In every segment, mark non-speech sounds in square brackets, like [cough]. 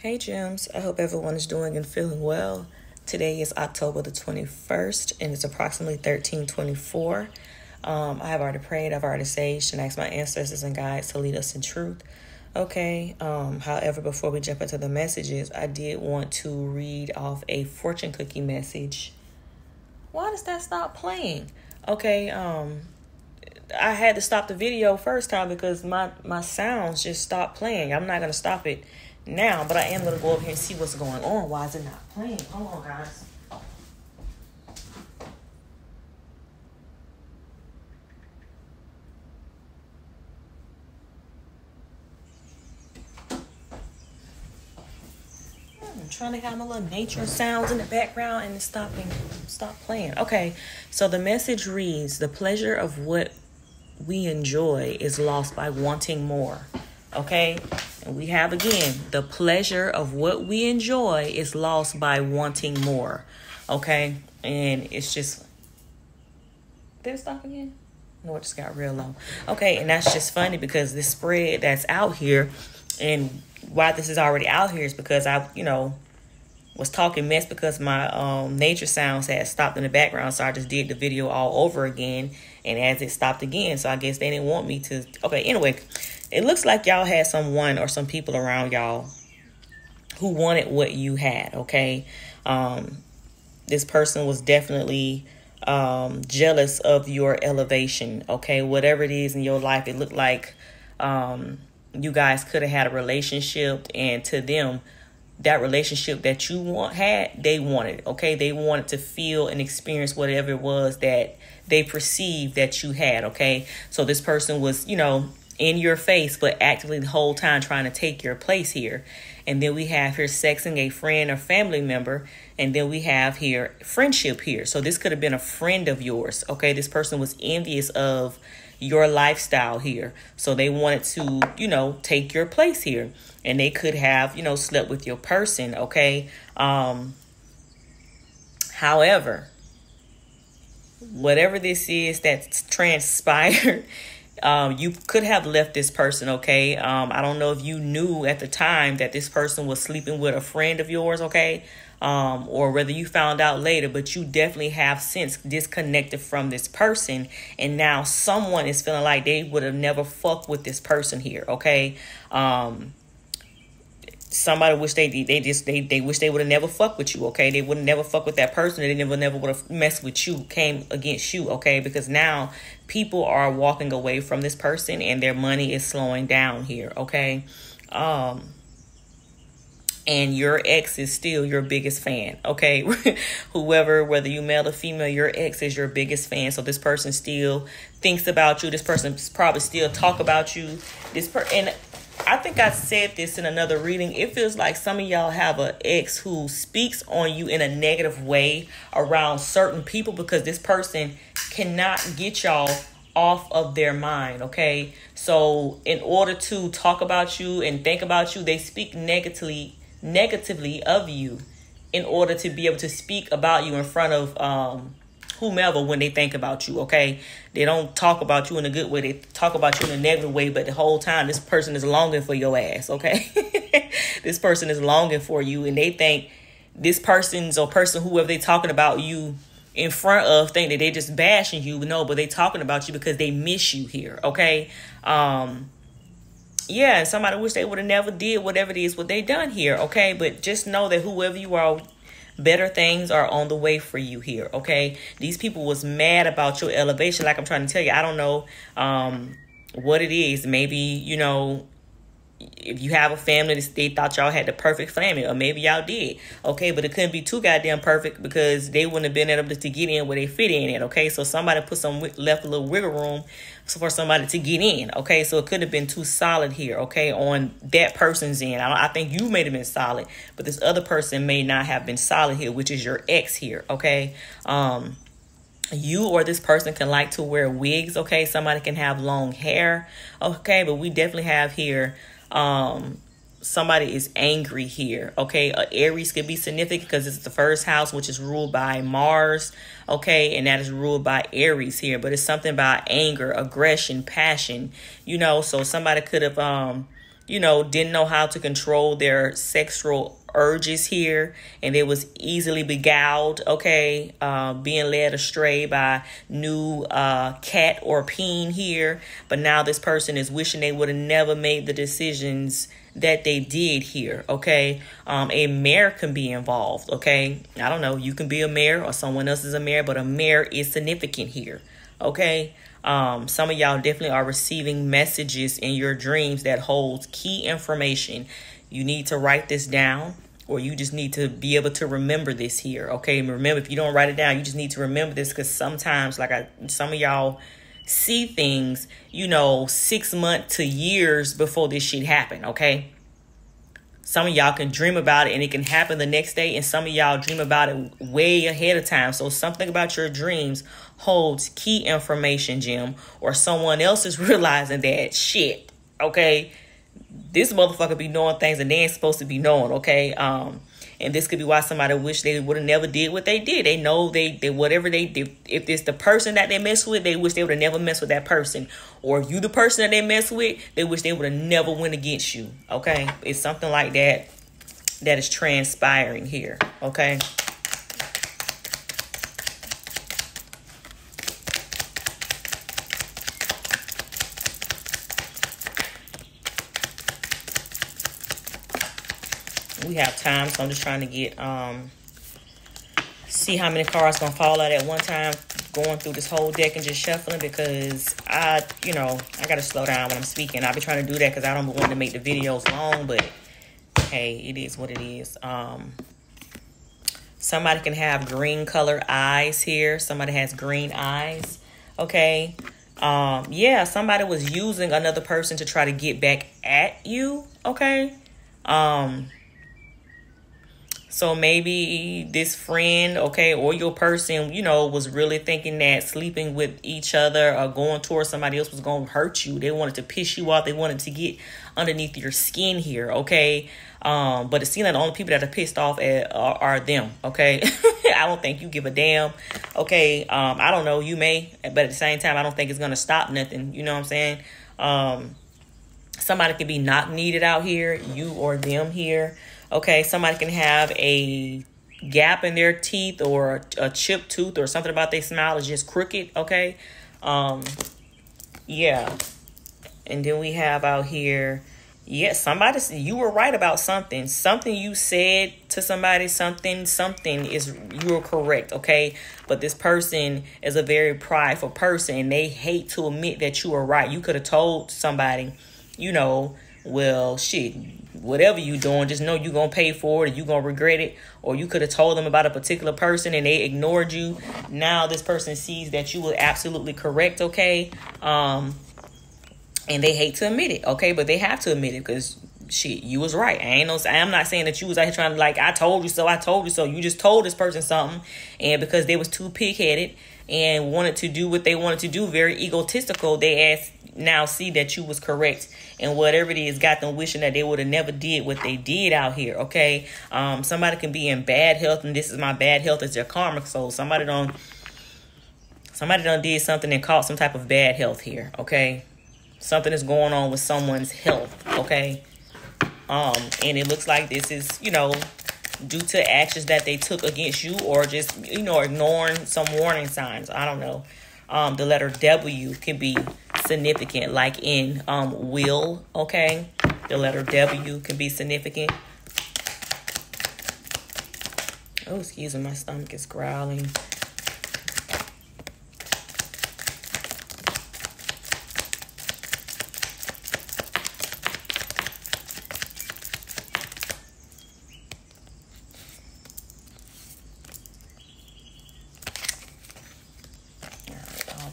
Hey, Gems. I hope everyone is doing and feeling well. Today is October the 21st, and it's approximately 1324. Um, I have already prayed, I've already saged, and asked my ancestors and guides to lead us in truth. Okay, um, however, before we jump into the messages, I did want to read off a fortune cookie message. Why does that stop playing? Okay, um, I had to stop the video first time because my, my sounds just stopped playing. I'm not going to stop it now, but I am gonna go over here and see what's going on. Why is it not playing? Hold on, guys. I'm trying to have my little nature sounds in the background and it's stopping stop playing. Okay, so the message reads the pleasure of what we enjoy is lost by wanting more. Okay? And we have again the pleasure of what we enjoy is lost by wanting more. Okay? And it's just did it stop again? No, it just got real low. Okay, and that's just funny because this spread that's out here and why this is already out here is because I, you know, was talking mess because my um, nature sounds had stopped in the background. So I just did the video all over again. And as it stopped again, so I guess they didn't want me to. Okay, anyway, it looks like y'all had someone or some people around y'all who wanted what you had, okay? Um, this person was definitely um, jealous of your elevation, okay? Whatever it is in your life, it looked like um, you guys could have had a relationship, and to them, that relationship that you want had, they wanted, okay? They wanted to feel and experience whatever it was that they perceived that you had, okay? So this person was, you know, in your face, but actively the whole time trying to take your place here. And then we have here sexing a friend or family member. And then we have here friendship here. So this could have been a friend of yours. Okay. This person was envious of your lifestyle here. So they wanted to, you know, take your place here. And they could have, you know, slept with your person. Okay. Um, however, whatever this is that's transpired [laughs] um, you could have left this person, okay? Um, I don't know if you knew at the time that this person was sleeping with a friend of yours, okay? Um, or whether you found out later, but you definitely have since disconnected from this person, and now someone is feeling like they would have never fucked with this person here, okay? Um, somebody wish they they just they, they wish they would have never fucked with you okay they would never fuck with that person they never never would have messed with you came against you okay because now people are walking away from this person and their money is slowing down here okay? Um and your ex is still your biggest fan okay? [laughs] Whoever whether you male or female your ex is your biggest fan. So this person still thinks about you. This person probably still talk about you. This per and I think I said this in another reading. It feels like some of y'all have an ex who speaks on you in a negative way around certain people because this person cannot get y'all off of their mind, okay? So, in order to talk about you and think about you, they speak negatively negatively of you in order to be able to speak about you in front of um whomever when they think about you, okay? They don't talk about you in a good way. They talk about you in a negative way, but the whole time this person is longing for your ass, okay? [laughs] this person is longing for you and they think this person's or person whoever they talking about you in front of think that they just bashing you. No, but they talking about you because they miss you here, okay? Um yeah, somebody wish they would have never did whatever it is what they done here, okay? But just know that whoever you are better things are on the way for you here okay? These people was mad about your elevation. Like i'm trying to tell you i don't know um what it is. Maybe you know if you have a family they thought y'all had the perfect family or maybe y'all did okay? But it couldn't be too goddamn perfect because they wouldn't have been able to get in where they fit in it okay? So somebody put some left a little wiggle room for somebody to get in okay? So it could have been too solid here okay on that person's end. I, I think you may have been solid but this other person may not have been solid here which is your ex here okay? Um you or this person can like to wear wigs okay? Somebody can have long hair okay? But we definitely have here um somebody is angry here okay? Uh, aries could be significant because it's the first house which is ruled by mars okay? And that is ruled by aries here but it's something about anger aggression passion you know? So somebody could have um you know, didn't know how to control their sexual urges here and they was easily beguiled okay? Uh, being led astray by new uh, cat or peen here but now this person is wishing they would have never made the decisions that they did here okay? Um, a mayor can be involved okay? I don't know you can be a mayor or someone else is a mayor, but a mayor is significant here okay? Um, some of y'all definitely are receiving messages in your dreams that holds key information. You need to write this down or you just need to be able to remember this here okay? Remember if you don't write it down you just need to remember this because sometimes like i some of y'all see things you know six months to years before this shit happen okay? Some of y'all can dream about it and it can happen the next day and some of y'all dream about it way ahead of time. So something about your dreams holds key information Gem or someone else is [laughs] realizing that shit okay? This motherfucker be knowing things and they ain't supposed to be knowing, okay? Um, and this could be why somebody wish they would have never did what they did. They know they, they whatever they did. If it's the person that they mess with, they wish they would have never messed with that person. Or if you the person that they mess with, they wish they would have never went against you. Okay, it's something like that that is transpiring here. Okay. We have time, so I'm just trying to get um see how many cards gonna fall out at one time. Going through this whole deck and just shuffling because I, you know, I gotta slow down when I'm speaking. I'll be trying to do that because I don't want to make the videos long, but hey, it is what it is. Um, somebody can have green color eyes here. Somebody has green eyes. Okay. Um, yeah, somebody was using another person to try to get back at you. Okay. Um, so maybe this friend, okay, or your person, you know, was really thinking that sleeping with each other or going towards somebody else was going to hurt you. They wanted to piss you off. They wanted to get underneath your skin here, okay? Um, but it seems like the only people that are pissed off at are, are them, okay? [laughs] I don't think you give a damn, okay? Um, I don't know, you may, but at the same time, I don't think it's going to stop nothing. You know what I'm saying? Um, somebody could be not needed out here, you or them here. Okay, somebody can have a gap in their teeth or a, chipped tooth or something about their smile is just crooked. Okay, um, yeah. And then we have out here, yeah, somebody, you were right about something. Something you said to somebody, something, something is, you were correct, okay? But this person is a very prideful person they hate to admit that you were right. You could have told somebody, you know, well, shit, whatever you doing, just know you're gonna pay for it and you gonna regret it. Or you could have told them about a particular person and they ignored you. Now this person sees that you were absolutely correct, okay? Um, and they hate to admit it, okay? But they have to admit it because shit, you was right. I ain't no. I'm not saying that you was out here trying to like I told you so. I told you so. You just told this person something, and because they was too pig headed and wanted to do what they wanted to do, very egotistical, they asked now see that you was correct and whatever it is got them wishing that they would have never did what they did out here okay? Um somebody can be in bad health and this is my bad health is their karmic soul somebody don't somebody done did something and caught some type of bad health here okay? Something is going on with someone's health okay? Um and it looks like this is you know due to actions that they took against you or just you know ignoring some warning signs i don't know. Um the letter w can be significant, like in um, will, okay? The letter W can be significant. Oh, excuse me, my stomach is growling.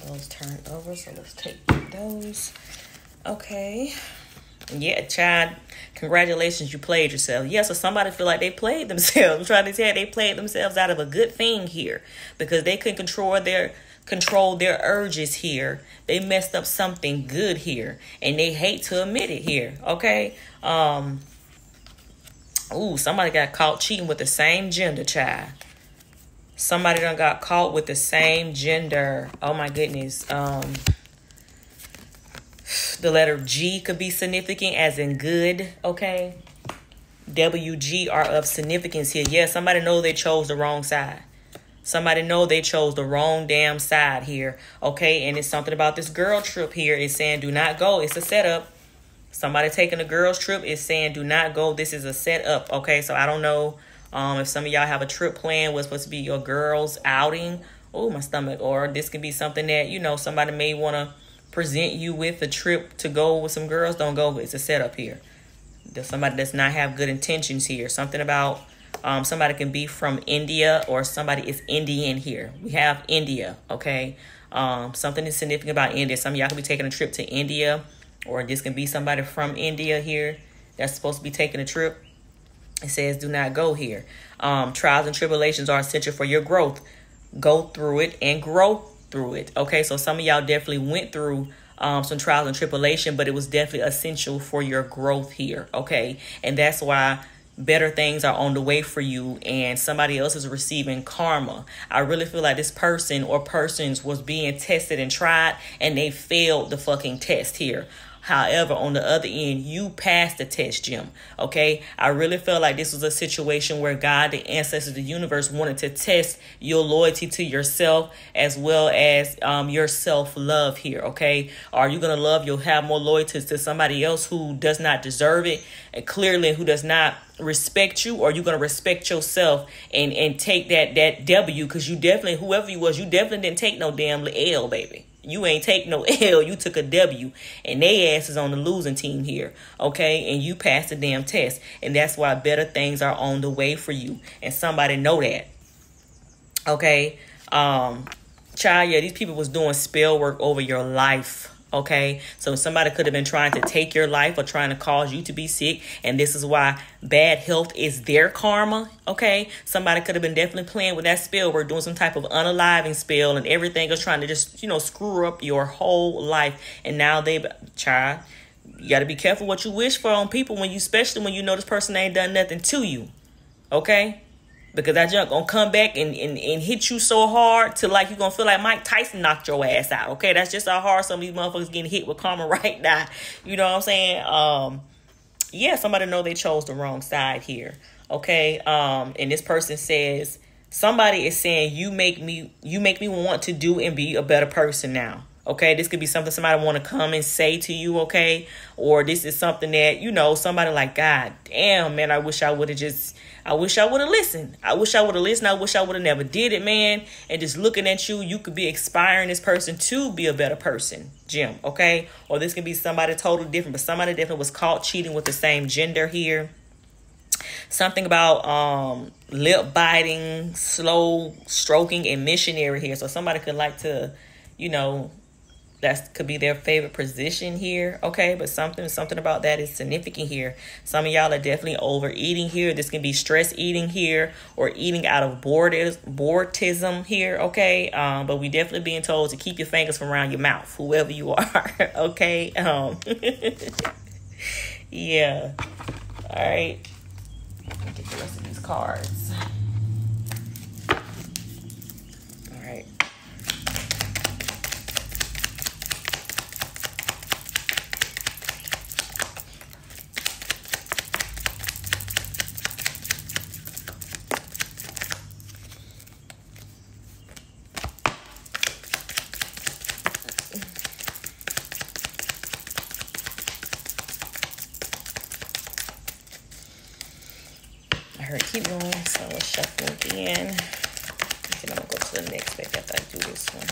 those turned over. So let's take those. Okay. Yeah, Chad, congratulations, you played yourself. Yeah, so somebody feel like they played themselves. [laughs] I'm trying to tell you, they played themselves out of a good thing here because they couldn't control their control their urges here. They messed up something good here, and they hate to admit it here. Okay. Um. Ooh, somebody got caught cheating with the same gender, child somebody done got caught with the same gender. Oh my goodness. Um The letter G could be significant, as in good, okay? WG are of significance here. Yeah, somebody know they chose the wrong side. Somebody know they chose the wrong damn side here. Okay, and it's something about this girl trip here. It's saying do not go. It's a setup. Somebody taking a girl's trip is saying do not go. This is a setup. Okay, so I don't know um, if some of y'all have a trip plan was supposed to be your girl's outing. Oh, my stomach. Or this could be something that, you know, somebody may want to present you with a trip to go with some girls. Don't go. It's a setup here. There's somebody does not have good intentions here. Something about um, somebody can be from India or somebody is Indian here. We have India, okay? Um, something is significant about India. Some y'all could be taking a trip to India, or this can be somebody from India here that's supposed to be taking a trip. It says, do not go here. Um, trials and tribulations are essential for your growth. Go through it and grow through it. Okay, so some of y'all definitely went through um, some trials and tribulation, but it was definitely essential for your growth here. Okay, and that's why better things are on the way for you and somebody else is receiving karma. I really feel like this person or persons was being tested and tried and they failed the fucking test here. However, on the other end, you passed the test, Gem. Okay. I really felt like this was a situation where God, the ancestors, of the universe wanted to test your loyalty to yourself as well as um, your self love here. Okay. Are you going to love? You'll have more loyalty to somebody else who does not deserve it and clearly who does not respect you or you're going to respect yourself and and take that that w because you definitely whoever you was you definitely didn't take no damn l baby you ain't take no [laughs] L. You took a W. And they ass is on the losing team here. Okay? And you passed the damn test. And that's why better things are on the way for you. And somebody know that. Okay? Um, child, yeah, these people was doing spell work over your life Okay, so somebody could have been trying to take your life or trying to cause you to be sick, and this is why bad health is their karma. Okay, somebody could have been definitely playing with that spell. We're doing some type of unaliving spell, and everything is trying to just you know screw up your whole life. And now they, child, you got to be careful what you wish for on people when you, especially when you know this person ain't done nothing to you. Okay, because that junk gonna come back and, and, and hit you so hard to like you're gonna feel like Mike Tyson knocked your ass out. Okay, that's just how hard some of these motherfuckers getting hit with karma [laughs] right now. You know what I'm saying? Um, yeah, somebody know they chose the wrong side here. Okay, um, and this person says somebody is saying you make me you make me want to do and be a better person now. Okay, this could be something somebody want to come and say to you, okay? Or this is something that, you know, somebody like, God damn, man, I wish I would have just I wish I would have listened. I wish I would have listened. I wish I would have never did it, man. And just looking at you, you could be inspiring this person to be a better person, Gem, okay? Or this can be somebody totally different, but somebody different was caught cheating with the same gender here. Something about um lip biting, slow stroking, and missionary here. So somebody could like to, you know, that could be their favorite position here okay? But something something about that is significant here. Some of y'all are definitely overeating here. This can be stress eating here or eating out of boredom here okay? Um but we definitely being told to keep your fingers from around your mouth whoever you [laughs] are okay? Um [laughs] yeah. All right. Get the rest of these cards keep going. So let's shuffle again. I think I'm gonna go to the next page after I do this one.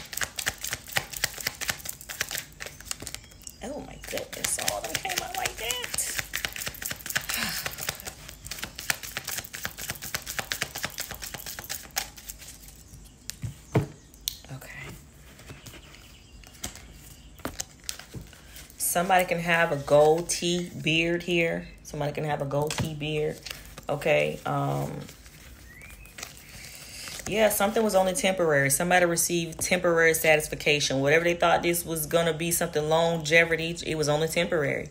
Oh my goodness, all of them came out like that. [sighs] okay. Somebody can have a gold beard here. Somebody can have a gold beard. Okay. Um, yeah, something was only temporary. Somebody received temporary satisfaction. Whatever they thought this was going to be something longevity, it was only temporary.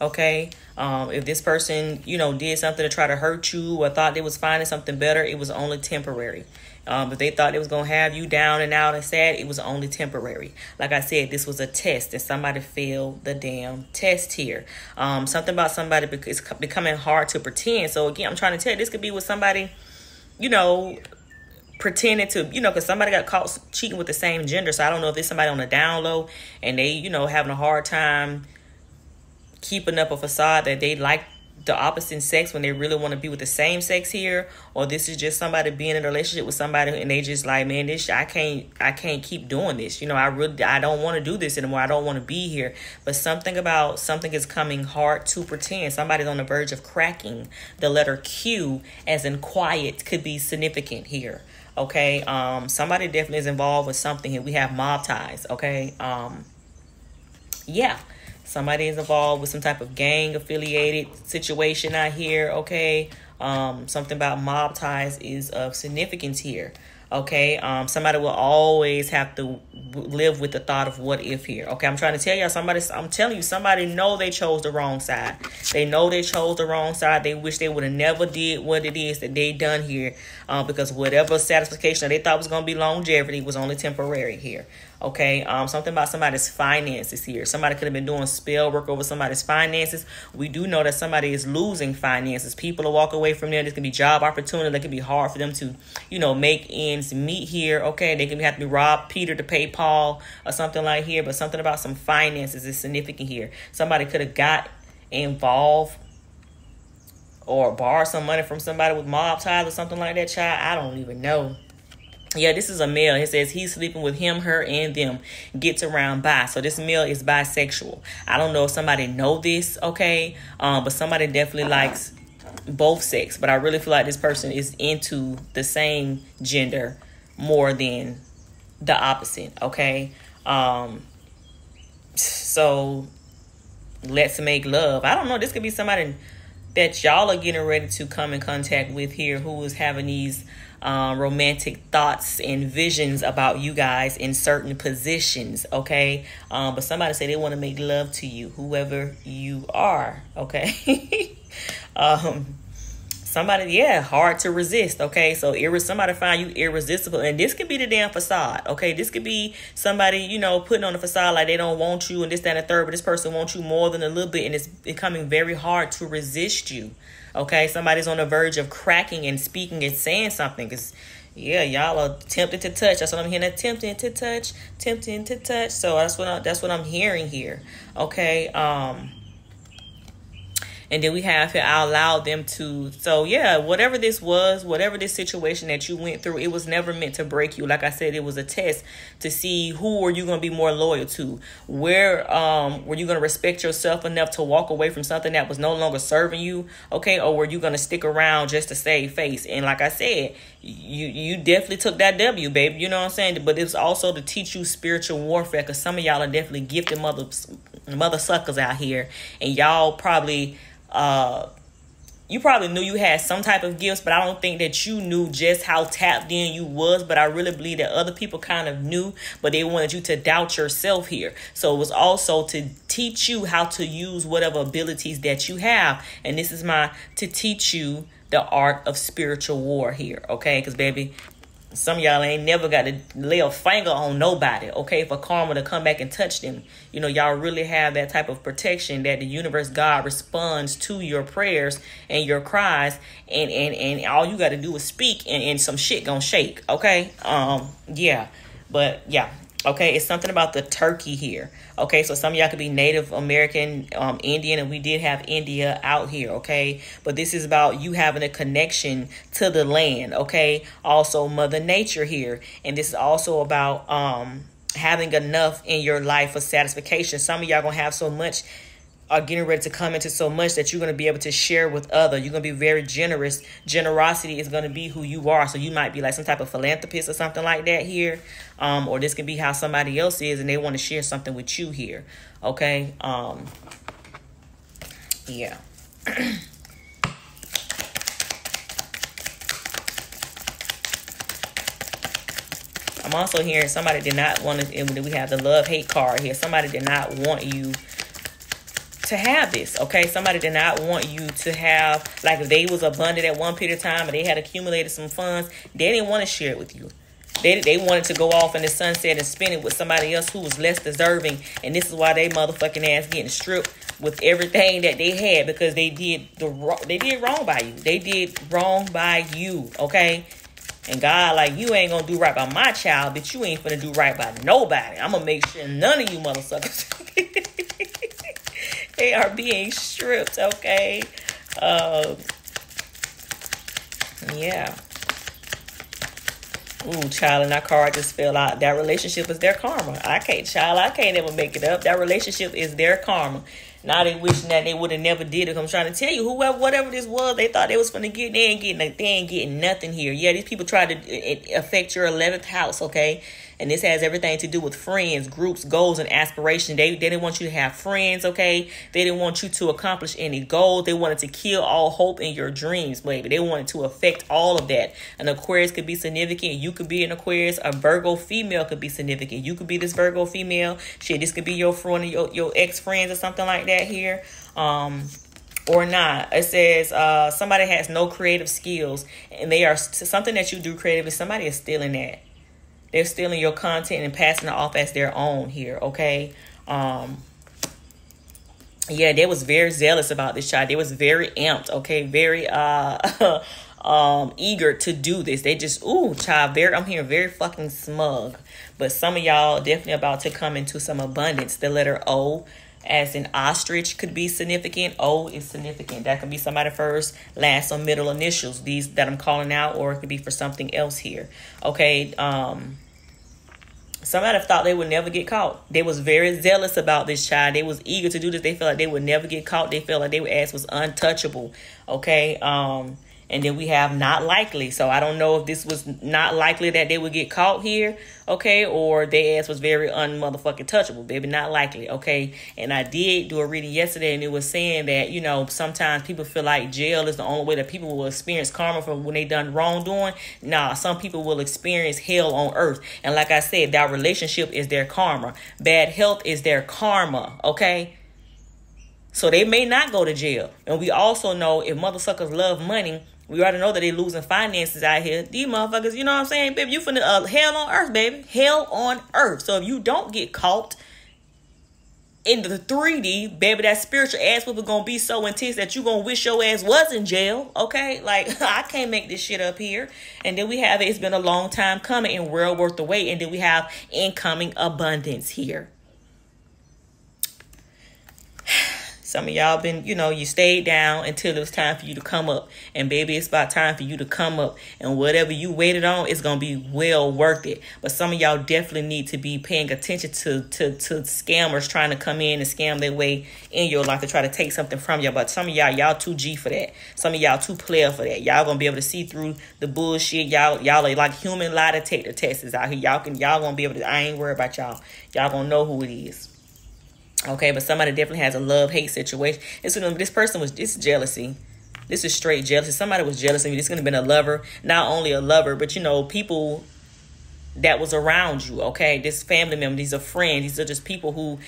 Okay. Um, if this person, you know, did something to try to hurt you or thought they was finding something better, it was only temporary. Um, if they thought it was going to have you down and out and sad, it was only temporary. Like I said, this was a test and somebody failed the damn test here. Um, something about somebody is becoming hard to pretend. So again, I'm trying to tell you, this could be with somebody, you know, pretending to, you know, because somebody got caught cheating with the same gender. So I don't know if it's somebody on the down low and they, you know, having a hard time keeping up a facade that they like the opposite sex when they really want to be with the same sex here or this is just somebody being in a relationship with somebody and they just like man this i can't i can't keep doing this. You know i really i don't want to do this anymore. I don't want to be here. But something about something is coming hard to pretend. Somebody's on the verge of cracking the letter q as in quiet could be significant here okay? Um somebody definitely is involved with something here. We have mob ties okay? Um yeah somebody is involved with some type of gang affiliated situation out here okay? Um, something about mob ties is of significance here okay? Um, somebody will always have to live with the thought of what if here okay? I'm trying to tell y'all somebody i'm telling you somebody know they chose the wrong side. They know they chose the wrong side. They wish they would have never did what it is that they done here uh, because whatever satisfaction they thought was going to be longevity was only temporary here Okay, um, something about somebody's finances here. Somebody could have been doing spell work over somebody's finances. We do know that somebody is losing finances. People will walk away from there. This can be job opportunity. That can be hard for them to, you know, make ends meet here. Okay, they can have to be rob Peter to pay Paul or something like here. But something about some finances is significant here. Somebody could have got involved or borrowed some money from somebody with mob ties or something like that. Child, I don't even know. Yeah, this is a male. It says he's sleeping with him, her, and them. Gets around bi. So this male is bisexual. I don't know if somebody know this, okay? Um, but somebody definitely likes both sex. But I really feel like this person is into the same gender more than the opposite, okay? Um, so let's make love. I don't know. This could be somebody that y'all are getting ready to come in contact with here who is having these uh, romantic thoughts and visions about you guys in certain positions, okay? Um, but somebody say they want to make love to you, whoever you are, okay? [laughs] um, somebody, yeah, hard to resist, okay? So ir- somebody find you irresistible, and this could be the damn facade, okay? This could be somebody, you know, putting on a facade like they don't want you and this, that, and the third, but this person wants you more than a little bit, and it's becoming very hard to resist you, Okay, somebody's on the verge of cracking and speaking and saying something because yeah, y'all are tempted to touch. That's what I'm hearing. Tempting to touch, tempting to touch. So that's what I, that's what I'm hearing here. Okay. Um and then we have to allow them to so yeah whatever this was whatever this situation that you went through it was never meant to break you. Like i said it was a test to see who are you going to be more loyal to? Where um were you going to respect yourself enough to walk away from something that was no longer serving you? Okay or were you going to stick around just to save face? And like i said you you definitely took that w baby you know what i'm saying? But it's also to teach you spiritual warfare because some of y'all are definitely gifted mother mother suckers out here. And y'all probably uh, you probably knew you had some type of gifts, but I don't think that you knew just how tapped in you was. But I really believe that other people kind of knew, but they wanted you to doubt yourself here. So it was also to teach you how to use whatever abilities that you have. And this is my to teach you the art of spiritual war here. Okay, because baby, some y'all ain't never got to lay a finger on nobody, okay, for karma to come back and touch them. You know, y'all really have that type of protection that the universe God responds to your prayers and your cries, and and and all you got to do is speak, and, and some shit gonna shake, okay? Um, yeah, but yeah, Okay, it's something about the turkey here. Okay, so some of y'all could be Native American, um, Indian, and we did have India out here. Okay, but this is about you having a connection to the land. Okay, also Mother Nature here, and this is also about um having enough in your life for satisfaction. Some of y'all gonna have so much are getting ready to come into so much that you're going to be able to share with other. You're going to be very generous. Generosity is going to be who you are. So you might be like some type of philanthropist or something like that here. Um, or this can be how somebody else is and they want to share something with you here. Okay. Um, yeah. [clears throat] I'm also hearing somebody did not want to, we have the love hate card here. Somebody did not want you to have this. Okay, somebody did not want you to have like if they was abundant at one period of time and they had accumulated some funds, they didn't want to share it with you. They, they wanted to go off in the sunset and spend it with somebody else who was less deserving, and this is why they motherfucking ass getting stripped with everything that they had because they did the they did wrong by you. They did wrong by you. Okay, and God, like, you ain't gonna do right by my child, but you ain't gonna do right by nobody. I'm gonna make sure none of you motherfuckers [laughs] they are being stripped, okay? Um, yeah. Ooh, child, and that card just fell out. That relationship is their karma. I can't, child, I can't ever make it up. That relationship is their karma. Now they wishing that they would have never did it. I'm trying to tell you, whoever, whatever this was, they thought they was gonna get. They ain't getting. They ain't getting nothing here. Yeah, these people try to affect your eleventh house. Okay, and this has everything to do with friends, groups, goals, and aspirations. They, they didn't want you to have friends, okay? They didn't want you to accomplish any goals. They wanted to kill all hope in your dreams, baby. They wanted to affect all of that. An Aquarius could be significant. You could be an Aquarius. A Virgo female could be significant. You could be this Virgo female. Shit, this could be your friend, your, your ex-friends or something like that here. Um, or not. It says uh, somebody has no creative skills and they are something that you do creative creatively. Somebody is stealing that. They're stealing your content and passing it off as their own here, okay? Um, yeah, they was very zealous about this child. They was very amped, okay? Very uh [laughs] um eager to do this. They just ooh, child, very I'm here very fucking smug. But some of y'all definitely about to come into some abundance. The letter O as an ostrich could be significant. O is significant. That could be somebody first, last, or middle initials. These that I'm calling out, or it could be for something else here. Okay. Um somebody thought they would never get caught. They was very zealous about this child. They was eager to do this. They felt like they would never get caught. They felt like their ass was untouchable. Okay. Um and then we have not likely. So I don't know if this was not likely that they would get caught here, okay, or their ass was very unmotherfucking touchable, baby. Not likely, okay. And I did do a reading yesterday, and it was saying that you know sometimes people feel like jail is the only way that people will experience karma from when they done wrongdoing. Nah, some people will experience hell on earth, and like I said, that relationship is their karma. Bad health is their karma, okay. So they may not go to jail. And we also know if motherfuckers love money, we already know that they losing finances out here. These motherfuckers, you know what I'm saying, baby? You finna uh, hell on earth, baby. Hell on earth. So if you don't get caught in the 3D, baby, that spiritual ass whooping gonna be so intense that you gonna wish your ass was in jail. Okay, like [laughs] I can't make this shit up here. And then we have it's been a long time coming and world worth the wait. And then we have incoming abundance here. [sighs] [sighs] Some of y'all been, you know, you stayed down until it was time for you to come up. And baby, it's about time for you to come up. And whatever you waited on, it's gonna be well worth it. But some of y'all definitely need to be paying attention to to to scammers trying to come in and scam their way in your life to try to take something from you. But some of y'all, y'all too G for that. Some of y'all too player for that. Y'all gonna be able to see through the bullshit. Y'all, y'all are like human lie detector testers out here. Y'all can y'all gonna be able to I ain't worried about y'all. Y'all gonna know who it is. Okay, but somebody definitely has a love hate situation. This this person was this jealousy. This is straight jealousy. Somebody was jealous of you. This could have been a lover, not only a lover, but you know, people that was around you. Okay, this family member, these are friends. These are just people who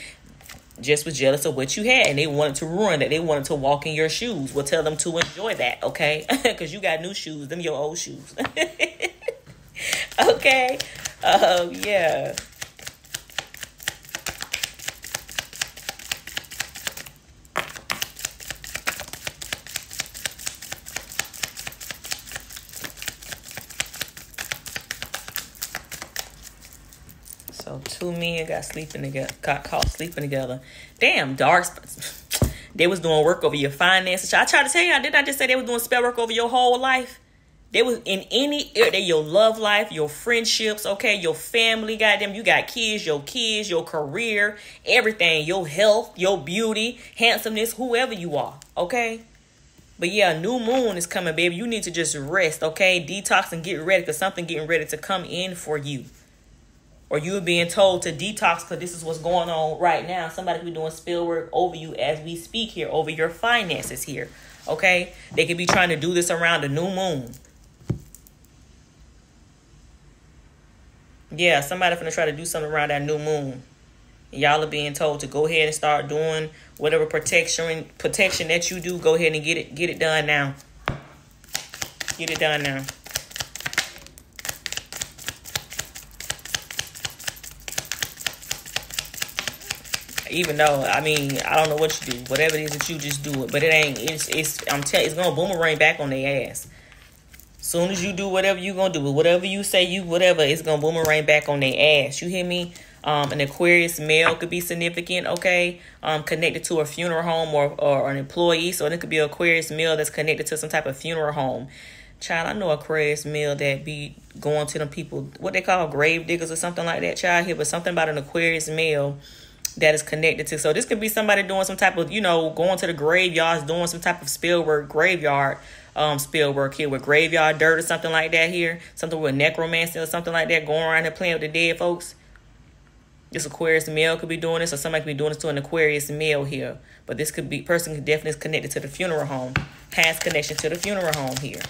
just was jealous of what you had and they wanted to ruin that. They wanted to walk in your shoes. Well, tell them to enjoy that, okay? [laughs] Because you got new shoes, them your old shoes. [laughs] okay, um, yeah. Two men got sleeping together, got caught sleeping together. Damn, dark. [sniffs] They was doing work over your finances. I tried to tell you, did I just say they was doing spell work over your whole life? They was in any eh, area, your love life, your friendships, okay, your family, goddamn, you got kids, your kids, your career, everything, your health, your beauty, handsomeness, whoever you are, okay? But yeah, new moon is coming, baby. You need to just rest, okay? Detox and get ready because something getting ready to come in for you or you are being told to detox because this is what's going on right now. Somebody could be doing spell work over you as we speak here, over your finances here. Okay? They could be trying to do this around the new moon. Yeah, somebody gonna try to do something around that new moon. Y'all are being told to go ahead and start doing whatever protection protection that you do. Go ahead and get it get it done now. Get it done now. Even though I mean I don't know what you do, whatever it is that you just do it, but it ain't. It's it's I'm telling it's gonna boomerang back on their ass. Soon as you do whatever you gonna do, whatever you say you whatever, it's gonna boomerang back on their ass. You hear me? Um, an Aquarius male could be significant, okay? Um, connected to a funeral home or, or an employee. So it could be an Aquarius male that's connected to some type of funeral home. Child, I know Aquarius male that be going to them people, what they call grave diggers or something like that, child here, but something about an Aquarius male that is connected to. So this could be somebody doing some type of, you know, going to the graveyards, doing some type of spell work, graveyard um spell work here with graveyard dirt or something like that here. Something with necromancy or something like that, going around and playing with the dead folks. This Aquarius male could be doing this, or somebody could be doing this to an Aquarius male here. But this could be person could definitely is connected to the funeral home. Past connection to the funeral home here.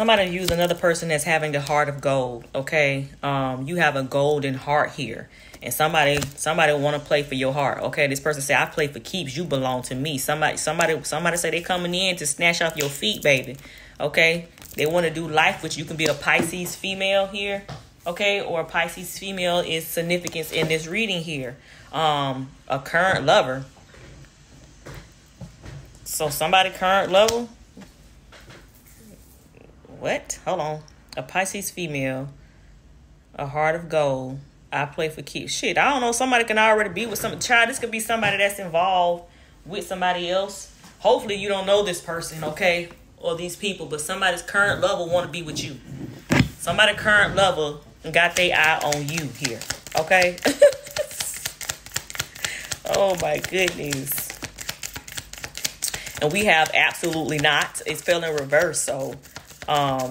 Somebody use another person as having the heart of gold okay? Um you have a golden heart here. And somebody somebody want to play for your heart okay? This person say i play for keeps. You belong to me. Somebody somebody somebody say they coming in to snatch off your feet baby okay? They want to do life which you can be a pisces female here okay? Or a pisces female is significance in this reading here. Um a current lover. So somebody current lover what? Hold on. A Pisces female, a heart of gold. I play for keeps. Shit, I don't know. Somebody can already be with some child. This could be somebody that's involved with somebody else. Hopefully, you don't know this person, okay, or these people, but somebody's current lover want to be with you. Somebody current lover got their eye on you here, okay? [laughs] oh my goodness. And we have absolutely not. It's fell in reverse, so um,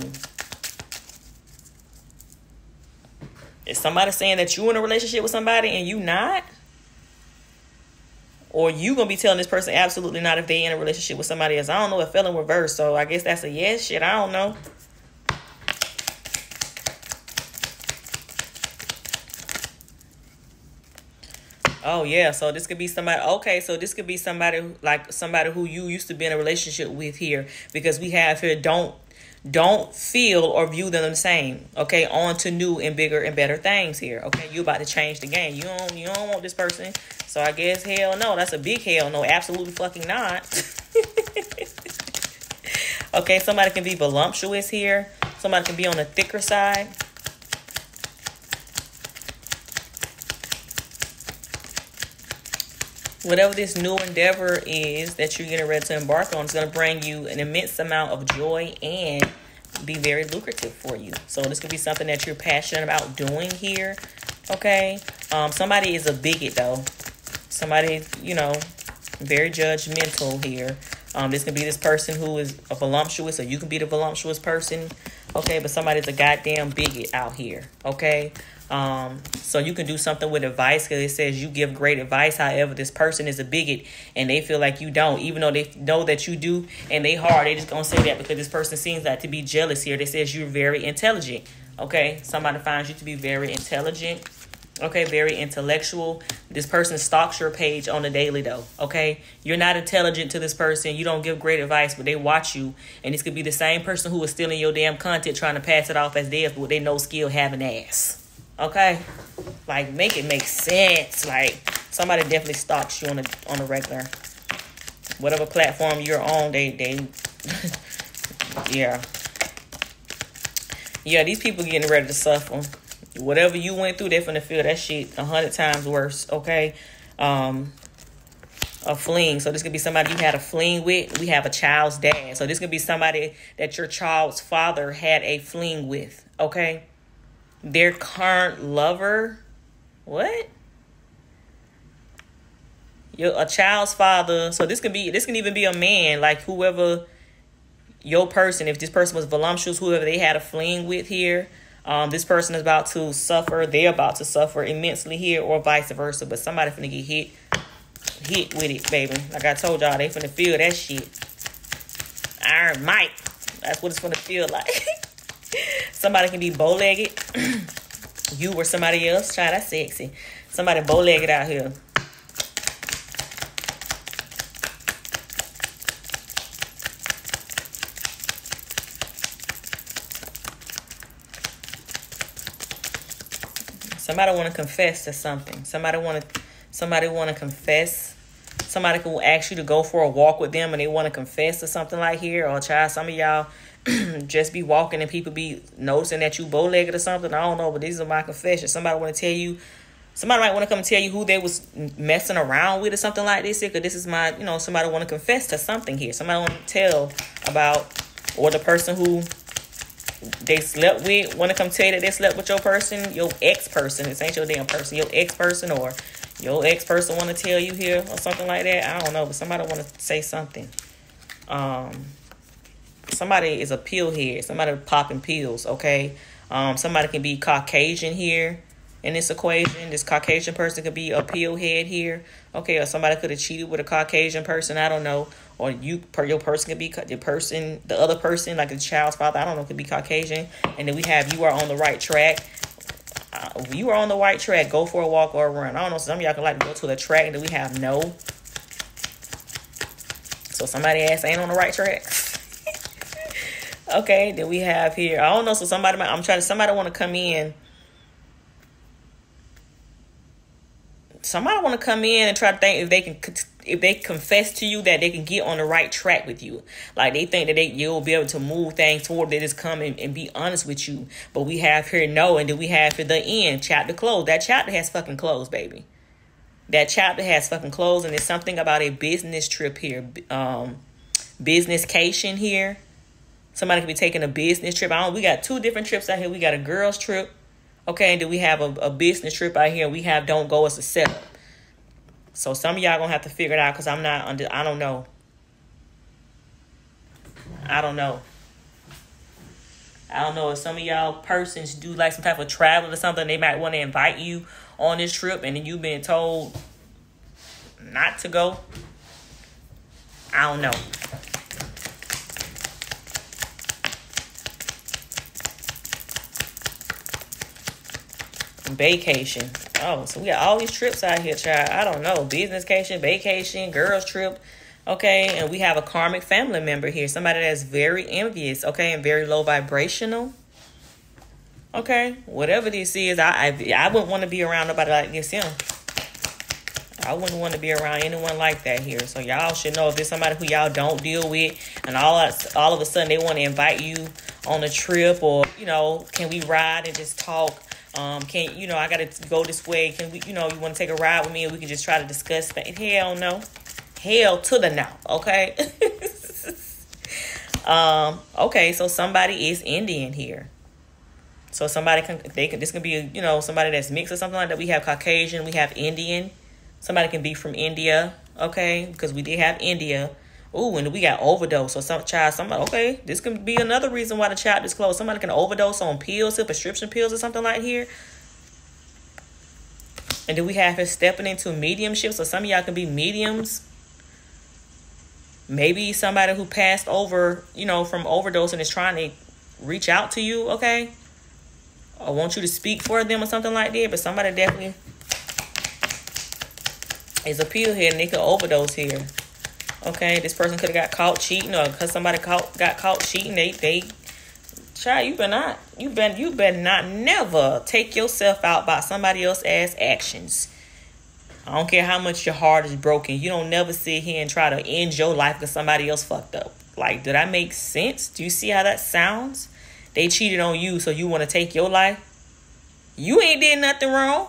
is somebody saying that you in a relationship with somebody and you not? Or you gonna be telling this person absolutely not if they in a relationship with somebody else? I don't know. It fell in reverse, so I guess that's a yes. Shit, I don't know. Oh yeah, so this could be somebody. Okay, so this could be somebody like somebody who you used to be in a relationship with here, because we have here don't don't feel or view them the same. Okay, on to new and bigger and better things here. Okay, you about to change the game. You don't you don't want this person. So I guess hell no. That's a big hell no. Absolutely fucking not. [laughs] okay, somebody can be voluptuous here. Somebody can be on the thicker side. Whatever this new endeavor is that you're getting ready to embark on is going to bring you an immense amount of joy and be very lucrative for you. So this could be something that you're passionate about doing here. Okay. Um, somebody is a bigot though. Somebody, you know, very judgmental here. Um, this can be this person who is a voluptuous, or you can be the voluptuous person. Okay, but somebody's a goddamn bigot out here. Okay. Um, so you can do something with advice because it says you give great advice. However, this person is a bigot and they feel like you don't, even though they know that you do, and they hard. They just gonna say that because this person seems like to be jealous here. They says you're very intelligent. Okay, somebody finds you to be very intelligent. Okay, very intellectual. This person stalks your page on the daily though. Okay, you're not intelligent to this person. You don't give great advice, but they watch you, and this could be the same person who is stealing your damn content, trying to pass it off as theirs, but they no skill having ass. Okay, like make it make sense. Like somebody definitely stalks you on a on a regular, whatever platform you're on. They they, [laughs] yeah, yeah. These people getting ready to suffer. Whatever you went through, they're gonna feel that shit a hundred times worse. Okay, um, a fling. So this could be somebody you had a fling with. We have a child's dad. So this could be somebody that your child's father had a fling with. Okay their current lover. What? Your a child's father. So this can be this can even be a man, like whoever your person, if this person was voluptuous, whoever they had a fling with here. Um, this person is about to suffer, they're about to suffer immensely here, or vice versa. But somebody finna get hit hit with it, baby. Like I told y'all, they finna feel that shit. Iron Mike. That's what it's gonna feel like. [laughs] somebody can be bow-legged. [clears throat] you or somebody else. Try that sexy. Somebody bow-legged out here. Somebody want to confess to something. Somebody want to somebody want to confess. Somebody could ask you to go for a walk with them and they want to confess to something like here oh, or try some of y'all [clears throat] just be walking and people be noticing that you bow-legged or something. I don't know, but these are my confessions. Somebody want to tell you somebody might want to come and tell you who they was messing around with or something like this because this is my you know somebody want to confess to something here somebody want to tell about or the person who they slept with want to come tell you that they slept with your person, your ex person. This ain't your damn person, your ex person or your ex person want to tell you here or something like that. I don't know, but somebody want to say something. Um, somebody is a pill here. Somebody popping pills. Okay. Um, somebody can be Caucasian here in this equation. This Caucasian person could be a pill head here. Okay, or somebody could have cheated with a Caucasian person. I don't know or you your person could be the person, the other person, like the child's father. I don't know, could be Caucasian. And then we have you are on the right track. Uh, you are on the right track. Go for a walk or a run. I don't know. Some of y'all can like to go to the track. And then we have no. So somebody asked, ain't on the right track. Okay, then we have here. I don't know. So somebody, I'm trying to. Somebody want to come in. Somebody want to come in and try to think if they can if they confess to you that they can get on the right track with you like they think that they you'll be able to move things forward. they just come and, and be honest with you but we have here no and then we have here the end chapter closed that chapter has fucking closed baby that chapter has fucking closed and there's something about a business trip here um business here somebody could be taking a business trip I don't we got two different trips out here we got a girls trip okay and then we have a, a business trip out here we have don't go as a setup so some of y'all gonna have to figure it out because I'm not under. I don't know. I don't know. I don't know if some of y'all persons do like some type of travel or something. They might want to invite you on this trip, and then you've been told not to go. I don't know. Vacation. Oh, so we got all these trips out here, child. I don't know. Business vacation, vacation, girls trip. Okay, and we have a karmic family member here. Somebody that's very envious, okay, and very low vibrational. Okay, whatever this is, I I, I wouldn't want to be around nobody like this him. I wouldn't want to be around anyone like that here. So y'all should know if there's somebody who y'all don't deal with, and all all of a sudden they want to invite you on a trip, or you know, can we ride and just talk? Um, can you know I gotta go this way? Can we, you know, you want to take a ride with me, and we can just try to discuss things? Hell no, hell to the no. Okay. [laughs] um. Okay. So somebody is Indian here. So somebody can they can this can be you know somebody that's mixed or something like that. We have Caucasian, we have Indian. Somebody can be from India. Okay, because we did have India. Ooh, and we got overdose. So some child, somebody, okay, this can be another reason why the chapter is closed. Somebody can overdose on pills, prescription pills, or something like here. And do we have it stepping into mediumship? So some of y'all can be mediums. Maybe somebody who passed over, you know, from overdose and is trying to reach out to you, okay? I want you to speak for them or something like that. But somebody definitely is a pill here and they could overdose here. Okay, this person could have got caught cheating, or because somebody caught got caught cheating, they they try. You better not. You been you better not never take yourself out by somebody else's ass actions. I don't care how much your heart is broken. You don't never sit here and try to end your life because somebody else fucked up. Like, did that make sense? Do you see how that sounds? They cheated on you, so you want to take your life? You ain't did nothing wrong.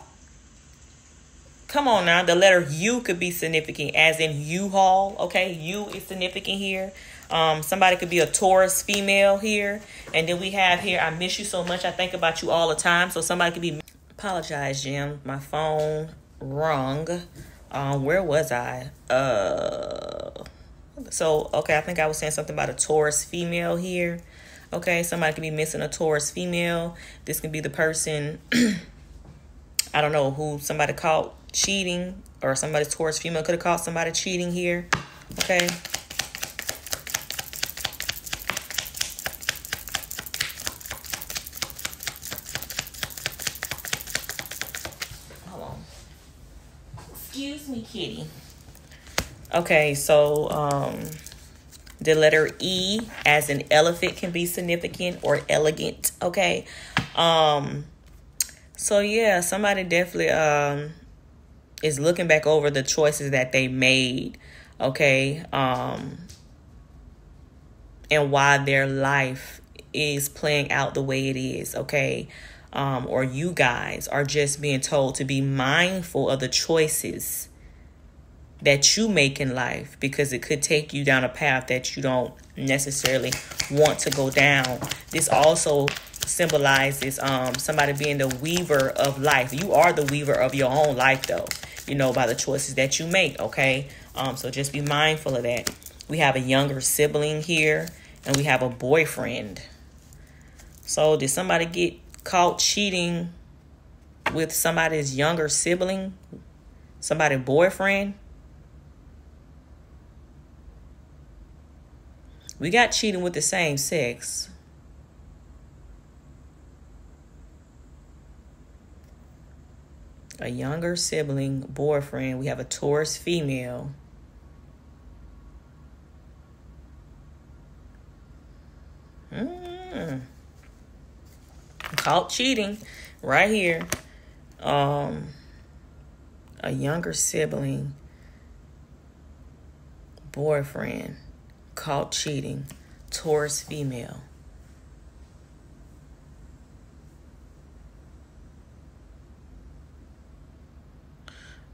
Come on now, the letter U could be significant, as in U-Haul. Okay, U is significant here. Um, somebody could be a Taurus female here, and then we have here. I miss you so much. I think about you all the time. So somebody could be. Apologize, Gem. My phone wrong. Um, where was I? Uh. So okay, I think I was saying something about a Taurus female here. Okay, somebody could be missing a Taurus female. This could be the person. [clears throat] I don't know who somebody caught cheating or somebody Taurus female could have caught somebody cheating here. Okay. Hold on. Excuse me, kitty. Okay, so um the letter E as an elephant can be significant or elegant, okay? Um so yeah, somebody definitely um is looking back over the choices that they made, okay? Um and why their life is playing out the way it is, okay? Um or you guys are just being told to be mindful of the choices that you make in life because it could take you down a path that you don't necessarily want to go down. This also symbolizes um somebody being the weaver of life. You are the weaver of your own life though, you know, by the choices that you make, okay? Um so just be mindful of that. We have a younger sibling here and we have a boyfriend. So did somebody get caught cheating with somebody's younger sibling? Somebody boyfriend? We got cheating with the same sex. A younger sibling, boyfriend. We have a Taurus female. Mm. Caught cheating right here. Um, a younger sibling, boyfriend caught cheating, Taurus female.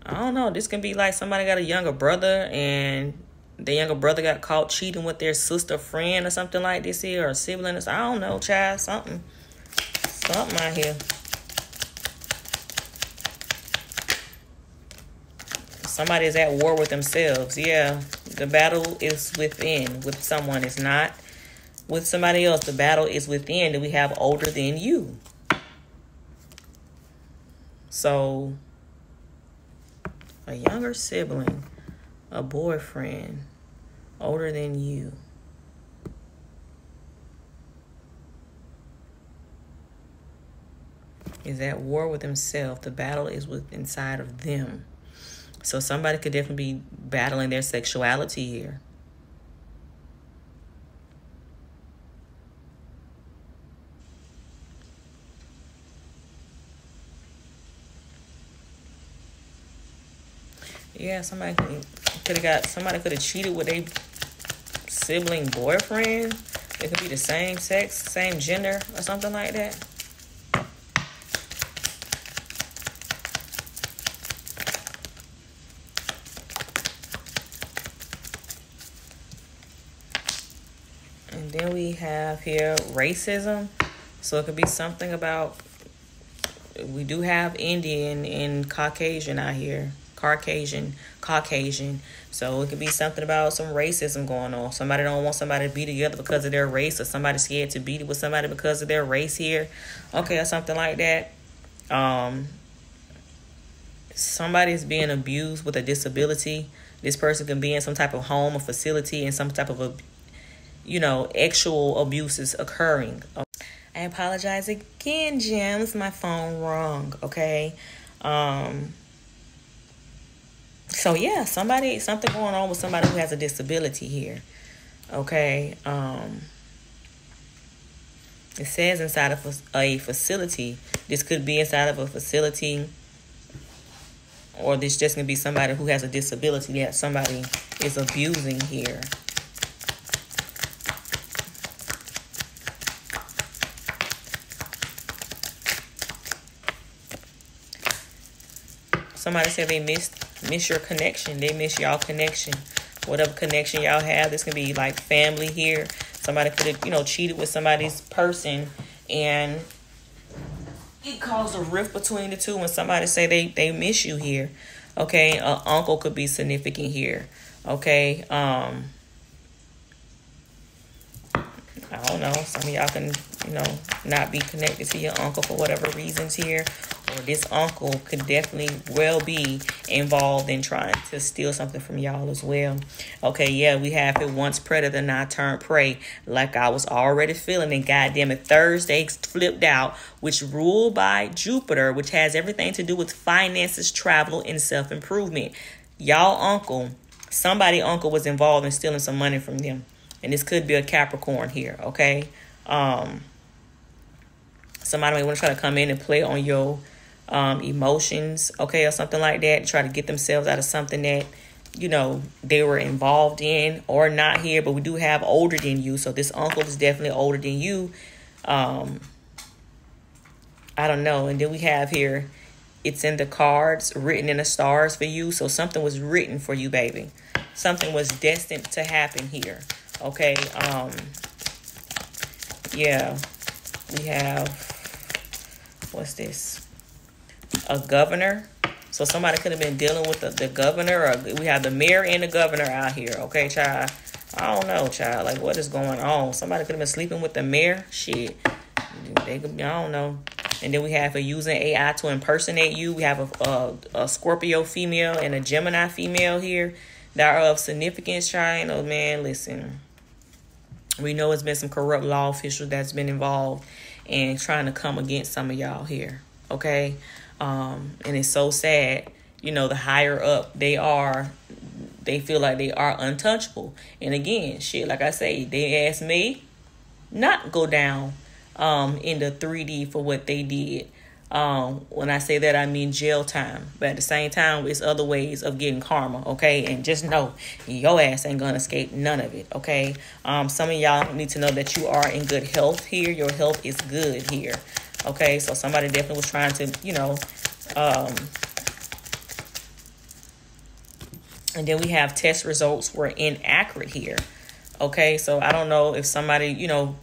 I don't know. This can be like somebody got a younger brother and the younger brother got caught cheating with their sister friend or something like this here or siblings. I don't know, child. Something. Something out here. Somebody is at war with themselves. Yeah. The battle is within with someone. It's not with somebody else. The battle is within that we have older than you. So, a younger sibling, a boyfriend, older than you. Is at war with himself. The battle is with inside of them. So somebody could definitely be battling their sexuality here. Yeah, somebody could have got somebody could have cheated with a sibling boyfriend. It could be the same sex, same gender, or something like that. And then we have here racism. So it could be something about we do have Indian and Caucasian out here. Caucasian, Caucasian. So it could be something about some racism going on. Somebody don't want somebody to be together because of their race, or somebody scared to be with somebody because of their race here. Okay, or something like that. Um, somebody's being abused with a disability. This person can be in some type of home or facility and some type of a you know, actual abuse is occurring. I apologize again, Gems. My phone wrong, okay? Um, so yeah, somebody something going on with somebody who has a disability here. Okay. Um it says inside of a facility. This could be inside of a facility or this just gonna be somebody who has a disability that somebody is abusing here. Somebody said they missed miss your connection. They miss y'all connection. Whatever connection y'all have, this can be like family here. Somebody could have, you know, cheated with somebody's person and it caused a rift between the two when somebody say they, they miss you here. Okay, uh, uncle could be significant here. Okay, um, I don't know. Some of y'all can you know, not be connected to your uncle for whatever reasons here. Or this uncle could definitely well be involved in trying to steal something from y'all as well. Okay, yeah, we have it once predator, not turned prey. Like I was already feeling, and goddamn it, Thursday flipped out, which ruled by Jupiter, which has everything to do with finances, travel, and self improvement. Y'all uncle, somebody uncle was involved in stealing some money from them. And this could be a Capricorn here, okay? Um, somebody may want to try to come in and play on your um, emotions, okay, or something like that, try to get themselves out of something that you know they were involved in or not here. But we do have older than you, so this uncle is definitely older than you. Um, I don't know, and then we have here. It's in the cards, written in the stars for you. So something was written for you, baby. Something was destined to happen here. Okay. Um, yeah, we have what's this? A governor. So somebody could have been dealing with the, the governor, or we have the mayor and the governor out here. Okay, child. I don't know, child. Like, what is going on? Somebody could have been sleeping with the mayor. Shit. They could, I don't know. And then we have a using AI to impersonate you. We have a, a, a Scorpio female and a Gemini female here that are of significance, child. Oh, man, listen. We know it's been some corrupt law officials that's been involved in trying to come against some of y'all here. Okay. Um, and it's so sad. You know, the higher up they are, they feel like they are untouchable. And again, shit, like I say, they asked me not go down um in the 3D for what they did. Um, when I say that, I mean jail time. But at the same time, it's other ways of getting karma, okay? And just know your ass ain't gonna escape none of it, okay? Um, some of y'all need to know that you are in good health here. Your health is good here, okay? So somebody definitely was trying to, you know, um, and then we have test results were inaccurate here, okay? So I don't know if somebody, you know,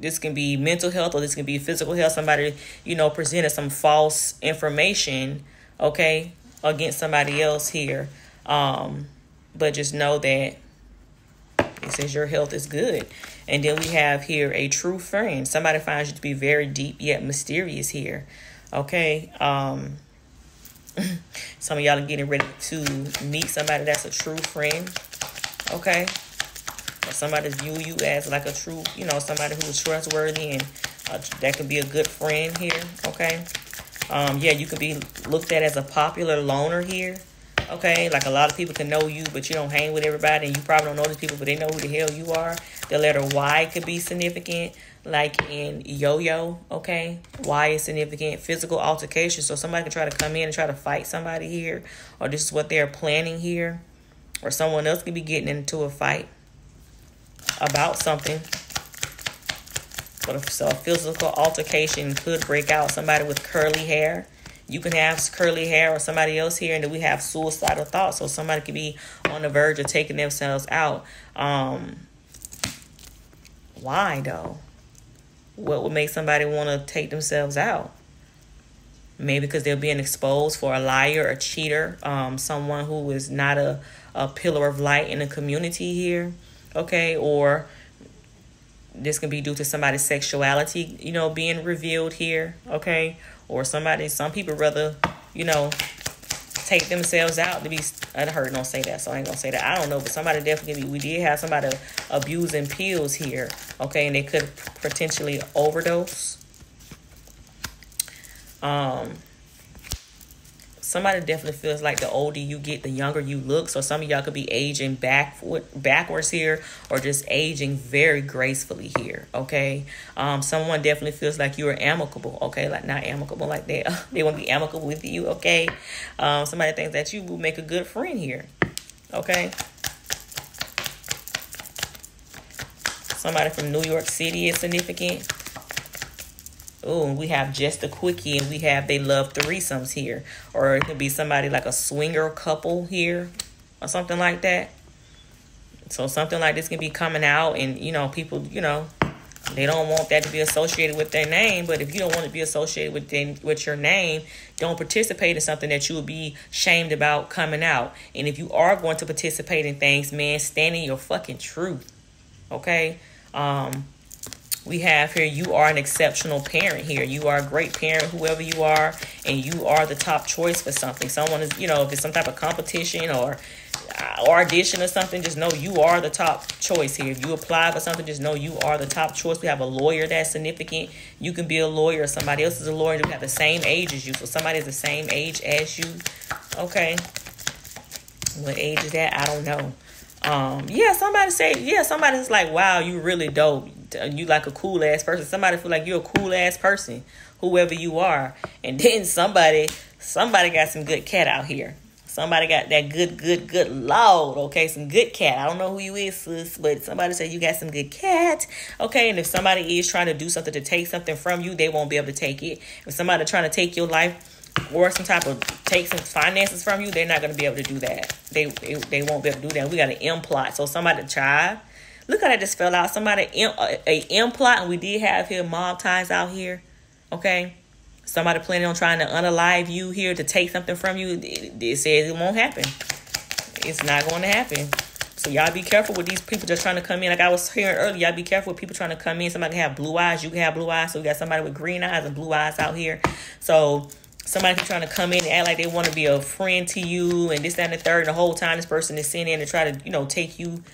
this can be mental health or this can be physical health. Somebody, you know, presented some false information, okay, against somebody else here. Um, but just know that it says your health is good. And then we have here a true friend. Somebody finds you to be very deep yet mysterious here. Okay. Um, [laughs] some of y'all are getting ready to meet somebody that's a true friend. Okay somebody view you as like a true, you know, somebody who is trustworthy and uh, that could be a good friend here, okay? Um, yeah, you could be looked at as a popular loner here, okay? Like a lot of people can know you, but you don't hang with everybody, and you probably don't know these people, but they know who the hell you are. The letter Y could be significant, like in yo-yo, okay? Y is significant. Physical altercation, so somebody can try to come in and try to fight somebody here, or this is what they're planning here, or someone else could be getting into a fight about something. But so a physical altercation could break out. Somebody with curly hair. You can have curly hair or somebody else here, and then we have suicidal thoughts. So somebody could be on the verge of taking themselves out. Um, why though? What would make somebody want to take themselves out? Maybe because they're being exposed for a liar, a cheater, um, someone who is not a, a pillar of light in the community here okay? Or this can be due to somebody's sexuality you know being revealed here okay? Or somebody some people rather you know take themselves out to be I heard don't say that so I ain't gonna say that. I don't know but somebody definitely we did have somebody abusing pills here okay? And they could potentially overdose. Um somebody definitely feels like the older you get, the younger you look. So some of y'all could be aging backward, backwards here, or just aging very gracefully here. Okay. Um, someone definitely feels like you are amicable. Okay, like not amicable like that. they [laughs] want to be amicable with you. Okay. Um, somebody thinks that you will make a good friend here. Okay. Somebody from New York City is significant. Oh, we have just a quickie and we have they love threesomes here. Or it could be somebody like a swinger couple here or something like that. So something like this can be coming out and, you know, people, you know, they don't want that to be associated with their name. But if you don't want to be associated with them, with your name, don't participate in something that you would be shamed about coming out. And if you are going to participate in things, man, stand in your fucking truth. Okay? Um, we have here you are an exceptional parent here. You are a great parent whoever you are and you are the top choice for something. Someone is you know if it's some type of competition or uh, audition or something just know you are the top choice here. If you apply for something just know you are the top choice. We have a lawyer that's significant. You can be a lawyer. Somebody else is a lawyer. Who have the same age as you. So somebody is the same age as you. Okay. What age is that? I don't know. Um yeah somebody say yeah somebody's like wow you really dope Uh, you like a cool ass person. Somebody feel like you're a cool ass person, whoever you are. And [laughs] then somebody, somebody got some good cat out here. Somebody got that good, good, good load. Okay, some good cat. I don't know who you is, sis, but somebody said you got some good cat. Okay, and if somebody is trying to do something to take something from you, they won't be able to take it. If somebody trying to take your life or some type of take some finances from you, they're not going to be able to do that. They, they they won't be able to do that. We got an M plot. So somebody try Look how that just fell out. Somebody a, plot, and we did have here mob ties out here. Okay, somebody planning on trying to unalive you here to take something from you. It, it says it won't happen. It's not going to happen. So y'all be careful with these people just trying to come in. Like I was hearing earlier, y'all be careful with people trying to come in. Somebody can have blue eyes. You can have blue eyes. So we got somebody with green eyes and blue eyes out here. So somebody can trying to come in and act like they want to be a friend to you and this, that, and the third. And the whole time this person is sitting in to try to, you know, take you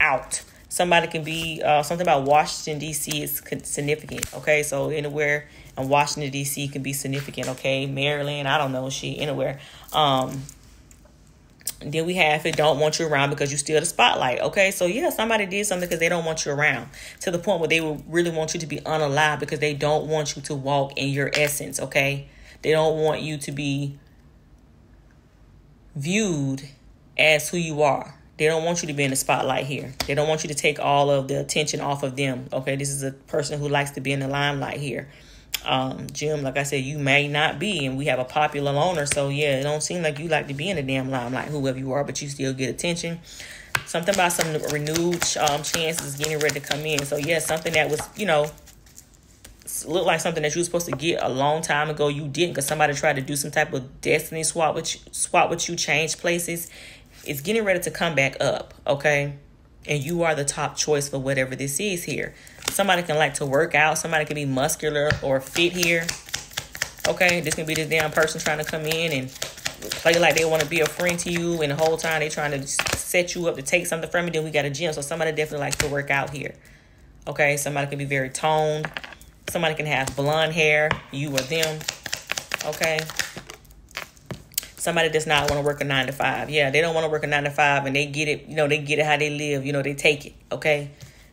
out somebody can be uh, something about Washington D.C. is significant. Okay, so anywhere in Washington D.C. can be significant. Okay, Maryland, I don't know, she anywhere. Um, then we have it don't want you around because you steal the spotlight. Okay, so yeah, somebody did something because they don't want you around to the point where they will really want you to be unalive because they don't want you to walk in your essence. Okay, they don't want you to be viewed as who you are. They don't want you to be in the spotlight here. They don't want you to take all of the attention off of them. Okay, this is a person who likes to be in the limelight here. Um, Gem, like I said, you may not be, and we have a popular owner, so yeah, it don't seem like you like to be in the damn limelight, whoever you are, but you still get attention. Something about some renewed um, chances getting ready to come in. So yeah, something that was, you know, looked like something that you were supposed to get a long time ago. You didn't because somebody tried to do some type of destiny swap with you, swap with you, change places, it's getting ready to come back up, okay? And you are the top choice for whatever this is here. Somebody can like to work out, somebody can be muscular or fit here. Okay, this can be this damn person trying to come in and play like they want to be a friend to you, and the whole time they're trying to set you up to take something from you. Then we got a gym, so somebody definitely likes to work out here. Okay, somebody can be very toned. Somebody can have blonde hair, you or them. Okay, somebody does not want to work a nine to five. Yeah, they don't want to work a nine to five and they get it, you know, they get it how they live, you know, they take it, okay?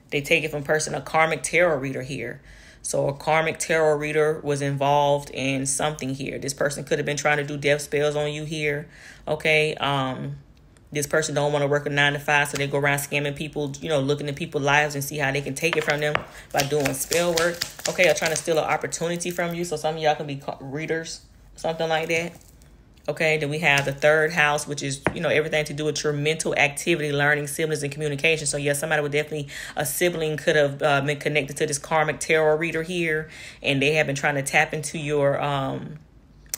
They take it from person, a karmic tarot reader here. So a karmic tarot reader was involved in something here. This person could have been trying to do death spells on you here. Okay. Um, this person don't want to work a nine to five, so they go around scamming people, you know, looking at people's lives and see how they can take it from them by doing spell work. Okay, or trying to steal an opportunity from you. So some of y'all can be readers, something like that. Okay, then we have the third house, which is, you know, everything to do with your mental activity, learning, siblings, and communication. So, yes, somebody would definitely, a sibling could have uh, been connected to this karmic tarot reader here, and they have been trying to tap into your um,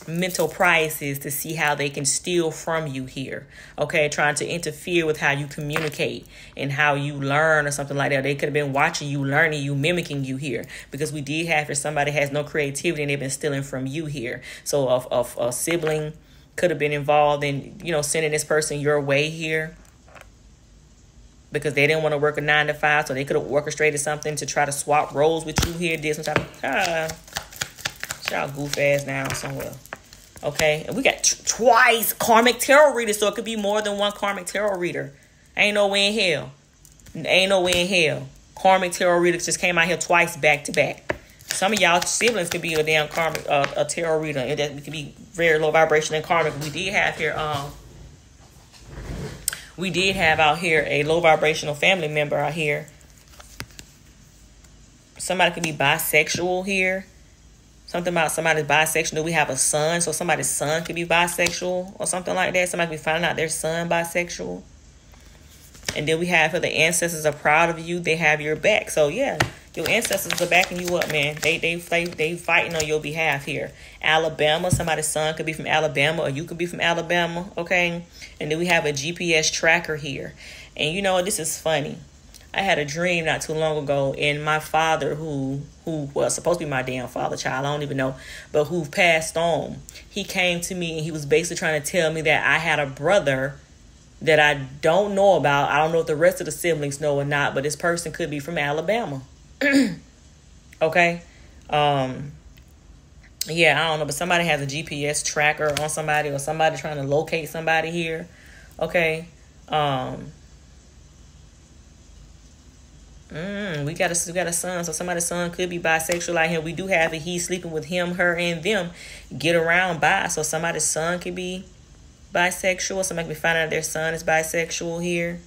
mental prices to see how they can steal from you here. Okay, trying to interfere with how you communicate and how you learn or something like that. They could have been watching you, learning you, mimicking you here because we did have if somebody has no creativity and they've been stealing from you here. So, of, of a sibling could have been involved in, you know, sending this person your way here because they didn't want to work a nine to five, so they could have orchestrated something to try to swap roles with you here, did some type of ah, y'all goof ass now somewhere. Okay, and we got twice karmic tarot readers, so it could be more than one karmic tarot reader. Ain't no way in hell. Ain't no way in hell. Karmic tarot readers just came out here twice back to back. Some of y'all siblings could be a damn karmic, uh, a tarot reader, and that could be very low vibration and karmic. We did have here, um, we did have out here a low vibrational family member out here. Somebody could be bisexual here. Something about somebody's bisexual. We have a son, so somebody's son could be bisexual or something like that. Somebody could be finding out their son bisexual. And then we have for the ancestors are proud of you, they have your back. So yeah, your ancestors are backing you up, man. They they they they fighting on your behalf here. Alabama, somebody's son could be from Alabama, or you could be from Alabama, okay? And then we have a GPS tracker here, and you know this is funny. I had a dream not too long ago, and my father, who who was supposed to be my damn father child, I don't even know, but who passed on, he came to me and he was basically trying to tell me that I had a brother that I don't know about. I don't know if the rest of the siblings know or not, but this person could be from Alabama. [clears throat] okay. Um yeah, I don't know, but somebody has a GPS tracker on somebody or somebody trying to locate somebody here. Okay. Um Mm, we got a we got a son, so somebody's son could be bisexual like him. We do have it. He's sleeping with him, her, and them. Get around by. So somebody's son could be bisexual. Somebody could be finding out their son is bisexual here.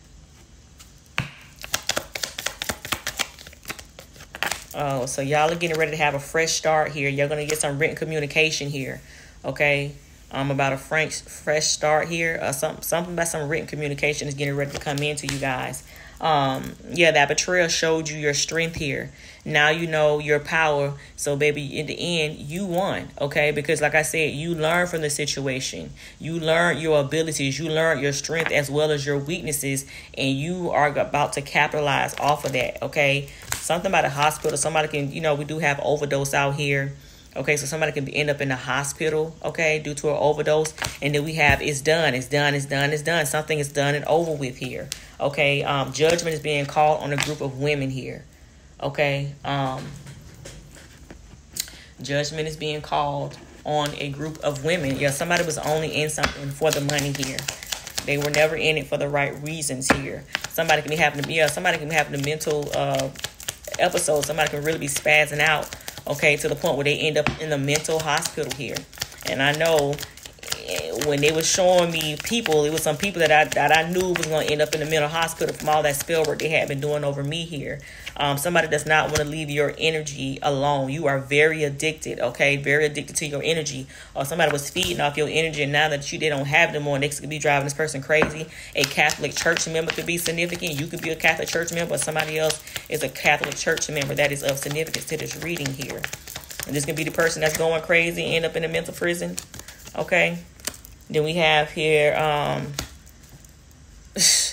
Oh, so y'all are getting ready to have a fresh start here. You're gonna get some written communication here. Okay. Um, about a fresh fresh start here. Uh, some something about some written communication is getting ready to come into you guys um yeah that betrayal showed you your strength here now you know your power so baby in the end you won okay because like i said you learn from the situation you learn your abilities you learn your strength as well as your weaknesses and you are about to capitalize off of that okay something about a hospital somebody can you know we do have overdose out here Okay, so somebody can end up in the hospital, okay, due to an overdose. And then we have it's done, it's done, it's done, it's done. Something is done and over with here. Okay, um, judgment is being called on a group of women here. Okay, um, judgment is being called on a group of women. Yeah, somebody was only in something for the money here. They were never in it for the right reasons here. Somebody can be having, to be, yeah, somebody can be having a mental uh, episode. Somebody can really be spazzing out okay, to the point where they end up in the mental hospital here. And I know eh, when they were showing me people, it was some people that I that I knew was going to end up in the mental hospital from all that spell work they had been doing over me here. Um, somebody does not want to leave your energy alone. You are very addicted, okay? Very addicted to your energy. Or somebody was feeding off your energy, and now that you they don't have them more, next could be driving this person crazy. A Catholic church member could be significant. You could be a Catholic church member, but somebody else is a Catholic church member that is of significance to this reading here. And this can be the person that's going crazy, end up in a mental prison. Okay. Then we have here, um, [sighs] [sighs]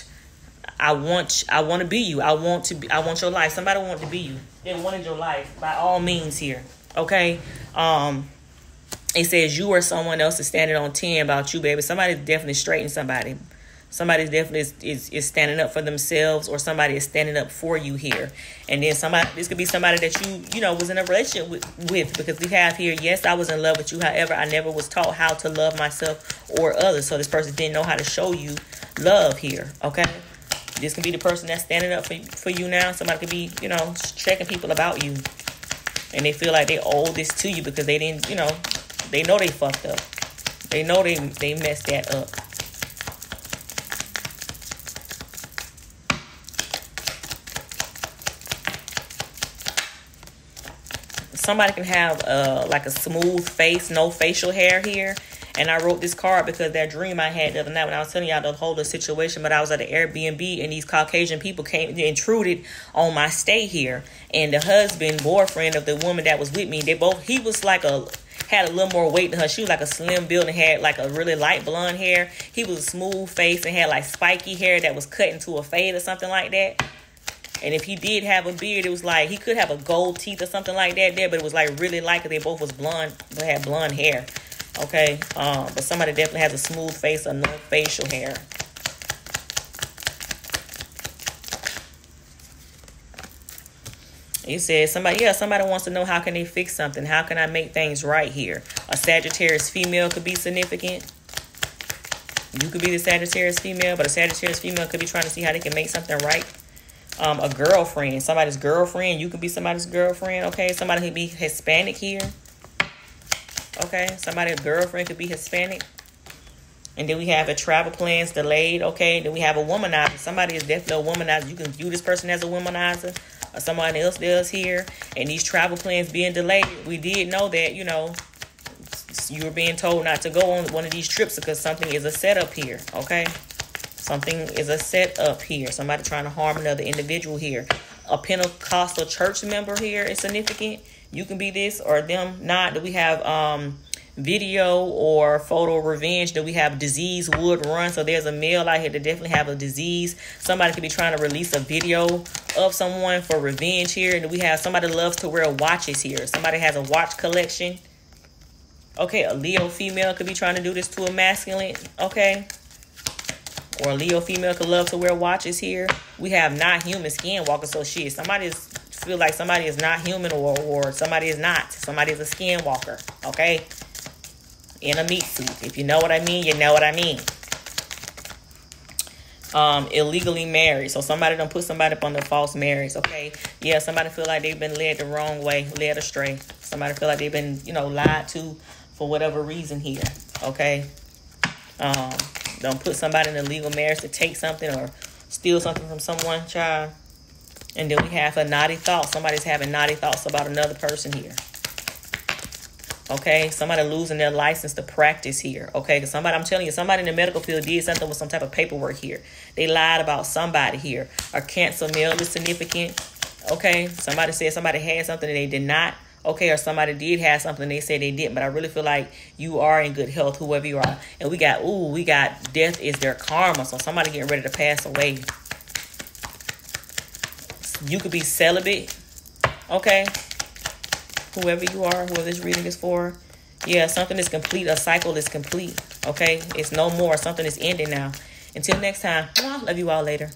I want I want to be you. I want to be I want your life. Somebody want to be you. They wanted your life by all means here. Okay? Um it says you or someone else is standing on 10 about you, baby. Somebody's definitely straightening somebody. Somebody definitely is, is, is standing up for themselves or somebody is standing up for you here. And then somebody this could be somebody that you, you know, was in a relationship with, with because we have here, yes, I was in love with you. However, I never was taught how to love myself or others. So this person didn't know how to show you love here. Okay. This can be the person that's standing up for for you now. Somebody could be, you know, checking people about you, and they feel like they owe this to you because they didn't, you know, they know they fucked up. They know they they messed that up. Somebody can have uh like a smooth face, no facial hair here and I wrote this card because that dream I had the other night when I was telling y'all the whole situation, but I was at an Airbnb and these Caucasian people came and intruded on my stay here. And the husband, boyfriend of the woman that was with me, they both he was like a had a little more weight than her. She was like a slim build and had like a really light blonde hair. He was a smooth face and had like spiky hair that was cut into a fade or something like that. And if he did have a beard, it was like he could have a gold teeth or something like that there, but it was like really because they both was blonde, they had blonde hair. Okay, um, but somebody definitely has a smooth face or no facial hair. You said somebody, yeah, somebody wants to know how can they fix something? How can I make things right here? A Sagittarius female could be significant. You could be the Sagittarius female, but a Sagittarius female could be trying to see how they can make something right. Um, a girlfriend, somebody's girlfriend. You could be somebody's girlfriend. Okay, somebody could be Hispanic here. Okay, somebody, girlfriend could be Hispanic. And then we have a travel plans delayed. Okay, then we have a womanizer. Somebody is definitely a womanizer. You can view this person as a womanizer, or someone else does here. And these travel plans being delayed, we did know that you know you were being told not to go on one of these trips because something is a setup here. Okay, something is a setup here. Somebody trying to harm another individual here. A Pentecostal church member here is significant you can be this or them not. Do we have um video or photo revenge. Then we have disease would run. So there's a male out here that definitely have a disease. Somebody could be trying to release a video of someone for revenge here. And we have somebody loves to wear watches here. Somebody has a watch collection. Okay, a Leo female could be trying to do this to a masculine. Okay. Or a Leo female could love to wear watches here. We have not human skinwalker. So shit, somebody is feel like somebody is not human or, or somebody is not. Somebody is a skinwalker. Okay in a meat suit. If you know what I mean, you know what I mean. Um, illegally married. So somebody don't put somebody up on the false marriage. Okay. Yeah, somebody feel like they've been led the wrong way, led astray. Somebody feel like they've been, you know, lied to for whatever reason here. Okay. Um, don't put somebody in a legal marriage to take something or steal something from someone, child. And then we have a naughty thought. Somebody's having naughty thoughts about another person here. Okay, somebody losing their license to practice here. Okay, because somebody, I'm telling you, somebody in the medical field did something with some type of paperwork here. They lied about somebody here. A cancer male is significant. Okay, somebody said somebody had something and they did not. Okay, or somebody did have something they say they didn't, but I really feel like you are in good health, whoever you are. And we got, ooh, we got death is their karma. So somebody getting ready to pass away. You could be celibate. Okay whoever you are, whoever this reading is for. Yeah, something is complete. A cycle is complete. Okay? It's no more. Something is ending now. Until next time, love you all later.